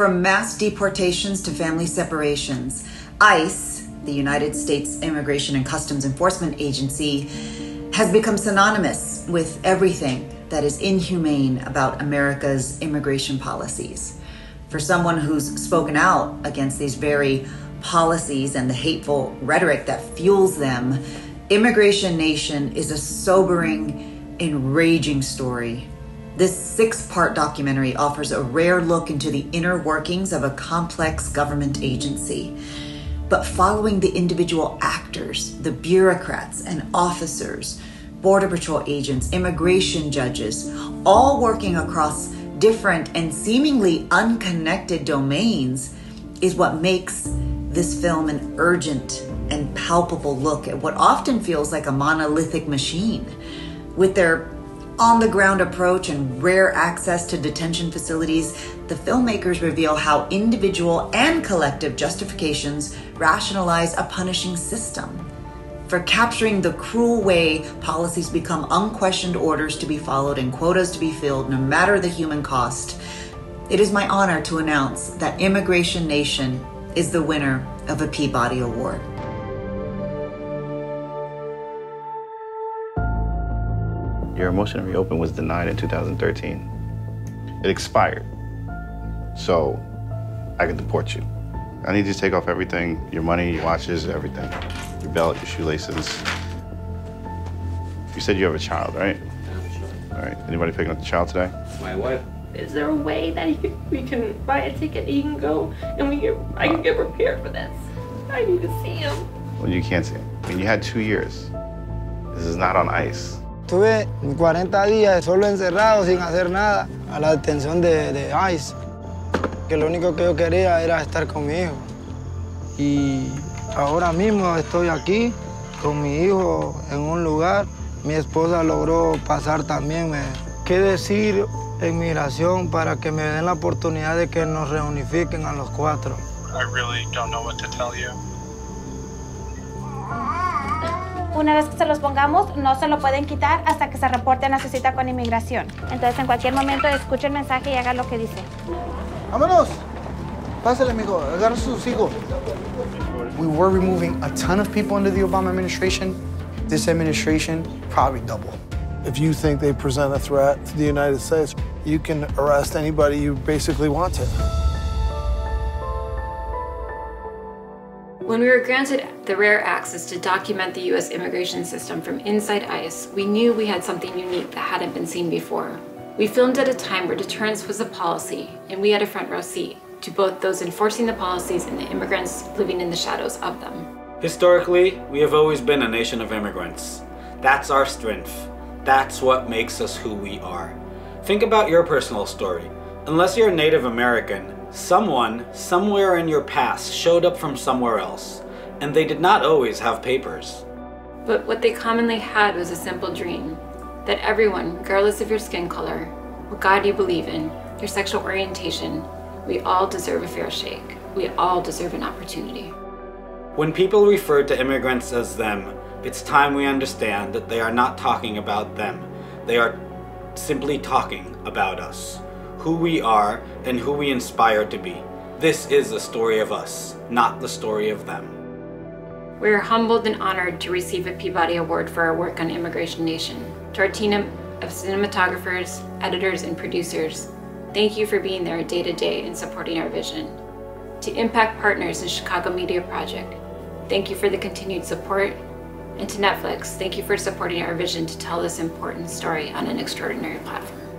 From mass deportations to family separations, ICE, the United States Immigration and Customs Enforcement Agency, has become synonymous with everything that is inhumane about America's immigration policies. For someone who's spoken out against these very policies and the hateful rhetoric that fuels them, Immigration Nation is a sobering, enraging story. This six part documentary offers a rare look into the inner workings of a complex government agency. But following the individual actors, the bureaucrats and officers, Border Patrol agents, immigration judges, all working across different and seemingly unconnected domains, is what makes this film an urgent and palpable look at what often feels like a monolithic machine. With their on the ground approach and rare access to detention facilities, the filmmakers reveal how individual and collective justifications rationalize a punishing system. For capturing the cruel way policies become unquestioned orders to be followed and quotas to be filled, no matter the human cost, it is my honor to announce that Immigration Nation is the winner of a Peabody Award. Your motion to reopen was denied in 2013. It expired. So I can deport you. I need you to take off everything your money, your watches, everything. Your belt, your shoelaces. You said you have a child, right? Sure. All right. Anybody picking up the child today? My wife. Is there a way that he, we can buy a ticket, he can go, and we can, I can get prepared for this? I need to see him. Well, you can't see him. I mean, you had two years. This is not on ice. Estuve 40 días solo encerrado, sin hacer nada, a la detención de, de ICE. Que lo único que yo quería era estar con mi hijo. Y ahora mismo estoy aquí con mi hijo en un lugar. Mi esposa logró pasar también. ¿Qué decir en migración para que me den la oportunidad de que nos reunifiquen a los cuatro? I really don't know what to tell you. Una vez que se los pongamos, no se lo pueden quitar hasta que se reporten a su cita con inmigración. Entonces, en cualquier momento, escuche el mensaje y haga lo que dice. ¡Vámonos! Pásale, amigo. Agarra sus hijos. We were removing a ton of people under the Obama administration. This administration, probably double. If you think they present a threat to the United States, you can arrest anybody you basically want to. When we were granted the rare access to document the US immigration system from inside ICE, we knew we had something unique that hadn't been seen before. We filmed at a time where deterrence was a policy, and we had a front row seat to both those enforcing the policies and the immigrants living in the shadows of them. Historically, we have always been a nation of immigrants. That's our strength. That's what makes us who we are. Think about your personal story. Unless you're a Native American, someone, somewhere in your past, showed up from somewhere else, and they did not always have papers. But what they commonly had was a simple dream that everyone, regardless of your skin color, what God you believe in, your sexual orientation, we all deserve a fair shake. We all deserve an opportunity. When people refer to immigrants as them, it's time we understand that they are not talking about them. They are simply talking about us, who we are, and who we inspire to be. This is the story of us, not the story of them. We are humbled and honored to receive a Peabody Award for our work on Immigration Nation. To our team of cinematographers, editors, and producers, thank you for being there day to day and supporting our vision. To Impact Partners and Chicago Media Project, thank you for the continued support. And to Netflix, thank you for supporting our vision to tell this important story on an extraordinary platform.